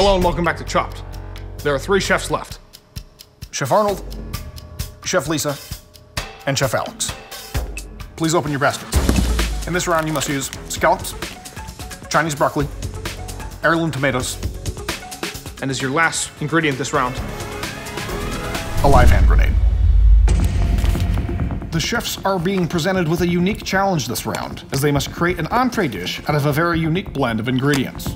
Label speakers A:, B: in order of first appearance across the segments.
A: Hello and welcome back to Chopped. There are three chefs left.
B: Chef Arnold, Chef Lisa, and Chef Alex. Please open your baskets. In this round, you must use scallops, Chinese broccoli, heirloom tomatoes,
A: And as your last ingredient this round,
B: a live hand grenade. The chefs are being presented with a unique challenge this round, as they must create an entree dish out of a very unique blend of ingredients.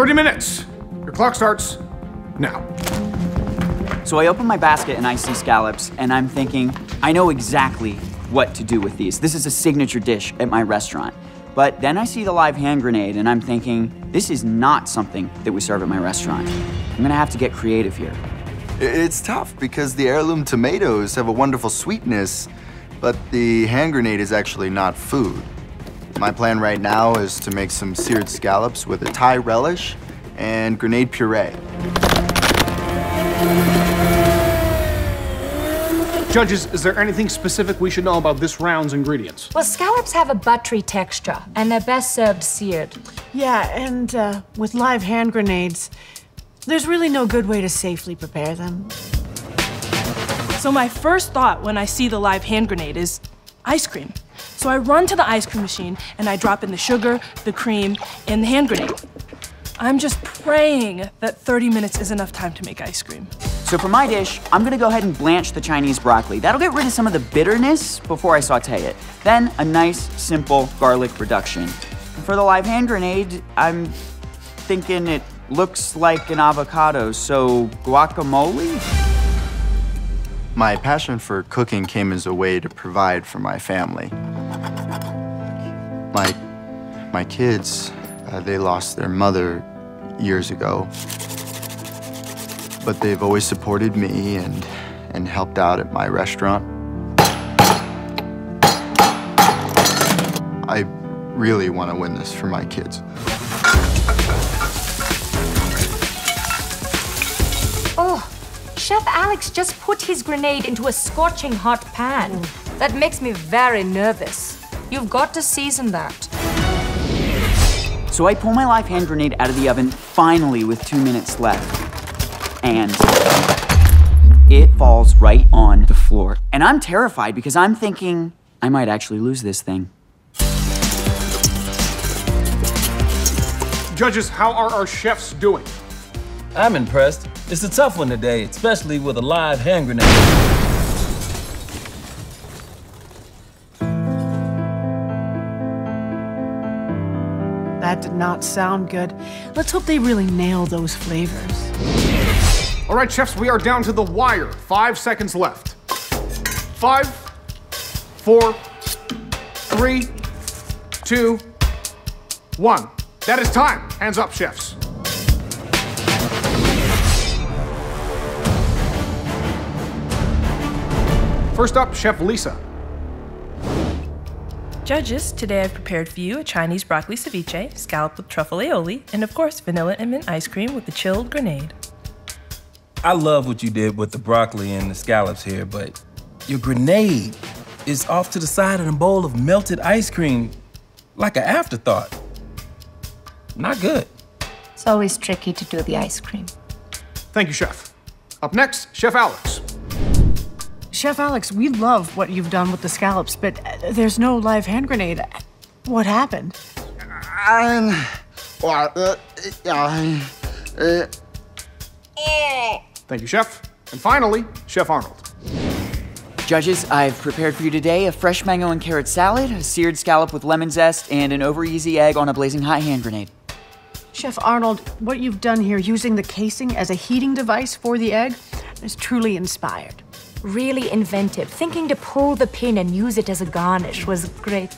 A: 30 minutes. Your clock starts now.
C: So I open my basket and I see scallops, and I'm thinking, I know exactly what to do with these. This is a signature dish at my restaurant. But then I see the live hand grenade, and I'm thinking, this is not something that we serve at my restaurant. I'm gonna have to get creative here.
D: It's tough because the heirloom tomatoes have a wonderful sweetness, but the hand grenade is actually not food. My plan right now is to make some seared scallops with a Thai relish and grenade puree.
A: Judges, is there anything specific we should know about this round's ingredients?
E: Well, scallops have a buttery texture, and they're best served seared.
F: Yeah, and uh, with live hand grenades, there's really no good way to safely prepare them.
G: So my first thought when I see the live hand grenade is ice cream. So I run to the ice cream machine and I drop in the sugar, the cream, and the hand grenade. I'm just praying that 30 minutes is enough time to make ice cream.
C: So for my dish, I'm gonna go ahead and blanch the Chinese broccoli. That'll get rid of some of the bitterness before I saute it. Then a nice, simple garlic reduction. And for the live hand grenade, I'm thinking it looks like an avocado, so guacamole?
D: My passion for cooking came as a way to provide for my family. My, my kids, uh, they lost their mother years ago. But they've always supported me and, and helped out at my restaurant. I really want to win this for my kids.
E: Oh, Chef Alex just put his grenade into a scorching hot pan. That makes me very nervous. You've got to season that.
C: So I pull my live hand grenade out of the oven, finally with two minutes left. And it falls right on the floor. And I'm terrified because I'm thinking I might actually lose this thing.
A: Judges, how are our chefs doing?
H: I'm impressed. It's a tough one today, especially with a live hand grenade.
F: That did not sound good. Let's hope they really nail those flavors.
A: All right, chefs, we are down to the wire. Five seconds left. Five, four, three, two, one. That is time. Hands up, chefs. First up, Chef Lisa.
G: Judges, today I've prepared for you a Chinese broccoli ceviche, scalloped with truffle aioli, and of course, vanilla and mint ice cream with a chilled grenade.
H: I love what you did with the broccoli and the scallops here, but your grenade is off to the side in a bowl of melted ice cream like an afterthought. Not good.
E: It's always tricky to do the ice cream.
A: Thank you, Chef. Up next, Chef Alex.
F: Chef Alex, we love what you've done with the scallops, but uh, there's no live hand grenade. What happened?
D: Um, well, uh, uh, uh,
A: Thank you, Chef. And finally, Chef Arnold.
C: Judges, I've prepared for you today a fresh mango and carrot salad, a seared scallop with lemon zest, and an over easy egg on a blazing hot hand grenade.
F: Chef Arnold, what you've done here using the casing as a heating device for the egg is truly inspired.
E: Really inventive. Thinking to pull the pin and use it as a garnish was great.